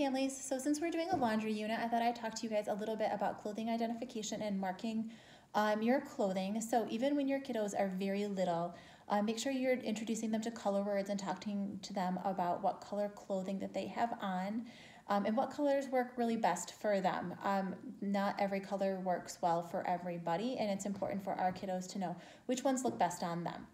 families. So since we're doing a laundry unit, I thought I'd talk to you guys a little bit about clothing identification and marking um, your clothing. So even when your kiddos are very little, uh, make sure you're introducing them to color words and talking to them about what color clothing that they have on um, and what colors work really best for them. Um, not every color works well for everybody, and it's important for our kiddos to know which ones look best on them.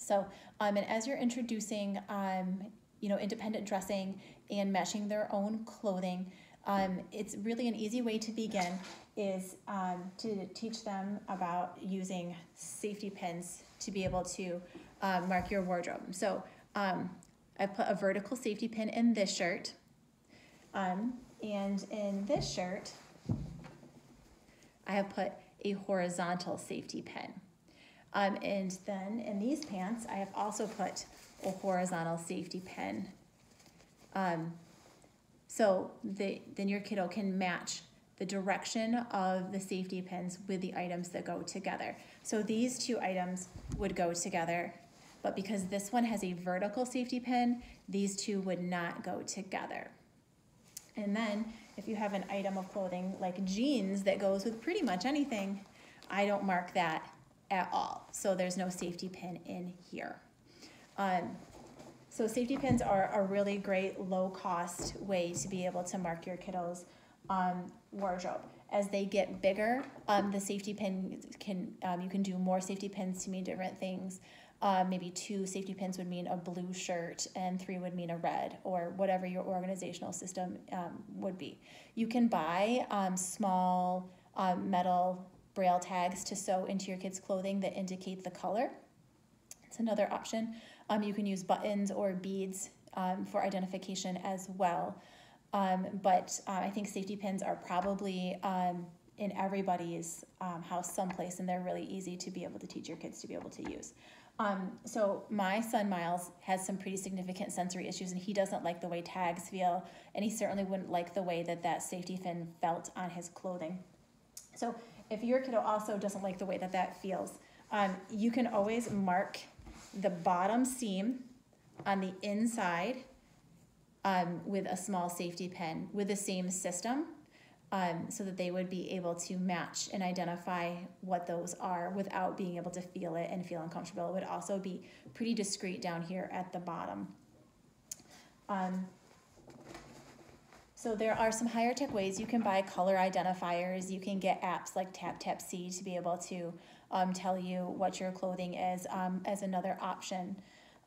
So, um, and as you're introducing, um, you know, independent dressing and meshing their own clothing, um, it's really an easy way to begin is um, to teach them about using safety pins to be able to uh, mark your wardrobe. So um, I put a vertical safety pin in this shirt. Um, and in this shirt, I have put a horizontal safety pin. Um, and then in these pants, I have also put a horizontal safety pin. Um, so the, then your kiddo can match the direction of the safety pins with the items that go together. So these two items would go together, but because this one has a vertical safety pin, these two would not go together. And then if you have an item of clothing like jeans that goes with pretty much anything, I don't mark that at all. So there's no safety pin in here. Um, so safety pins are a really great low cost way to be able to mark your kiddos um, wardrobe. As they get bigger, um, the safety pin can um, you can do more safety pins to mean different things. Uh, maybe two safety pins would mean a blue shirt and three would mean a red or whatever your organizational system um, would be. You can buy um, small metal braille tags to sew into your kids' clothing that indicate the color. It's another option. Um, you can use buttons or beads um, for identification as well. Um, but uh, I think safety pins are probably um, in everybody's um, house someplace, and they're really easy to be able to teach your kids to be able to use. So my son Miles has some pretty significant sensory issues, and he doesn't like the way tags feel, and he certainly wouldn't like the way that that safety pin felt on his clothing. So if your kiddo also doesn't like the way that that feels, um, you can always mark the bottom seam on the inside um, with a small safety pin with the same system um, so that they would be able to match and identify what those are without being able to feel it and feel uncomfortable. It would also be pretty discreet down here at the bottom. Um, so there are some higher tech ways you can buy color identifiers. You can get apps like TapTapSee to be able to um, tell you what your clothing is um, as another option.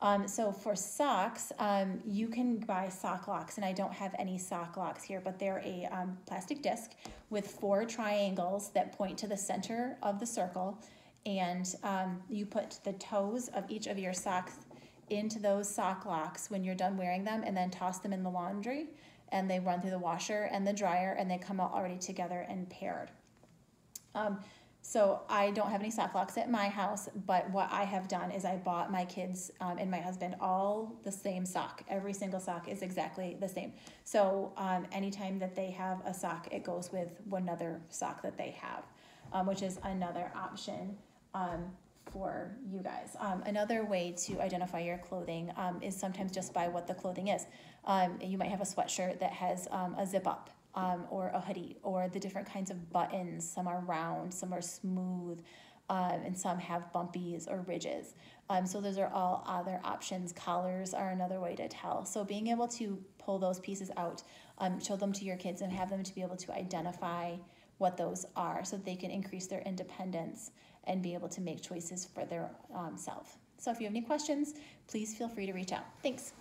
Um, so for socks, um, you can buy sock locks, and I don't have any sock locks here, but they're a um, plastic disc with four triangles that point to the center of the circle, and um, you put the toes of each of your socks into those sock locks when you're done wearing them, and then toss them in the laundry, and they run through the washer and the dryer, and they come out already together and paired. Um, so I don't have any sock locks at my house, but what I have done is I bought my kids um, and my husband all the same sock. Every single sock is exactly the same. So um, anytime that they have a sock, it goes with one other sock that they have, um, which is another option um, for you guys. Um, another way to identify your clothing um, is sometimes just by what the clothing is. you might have a sweatshirt that has a zip up um, or a hoodie or the different kinds of buttons. Some are round, some are smooth, um, and some have bumpies or ridges. Um, so those are all other options. Collars are another way to tell. So being able to pull those pieces out, um, show them to your kids and have them to be able to identify what those are so they can increase their independence and be able to make choices for their um, self. So if you have any questions, please feel free to reach out. Thanks.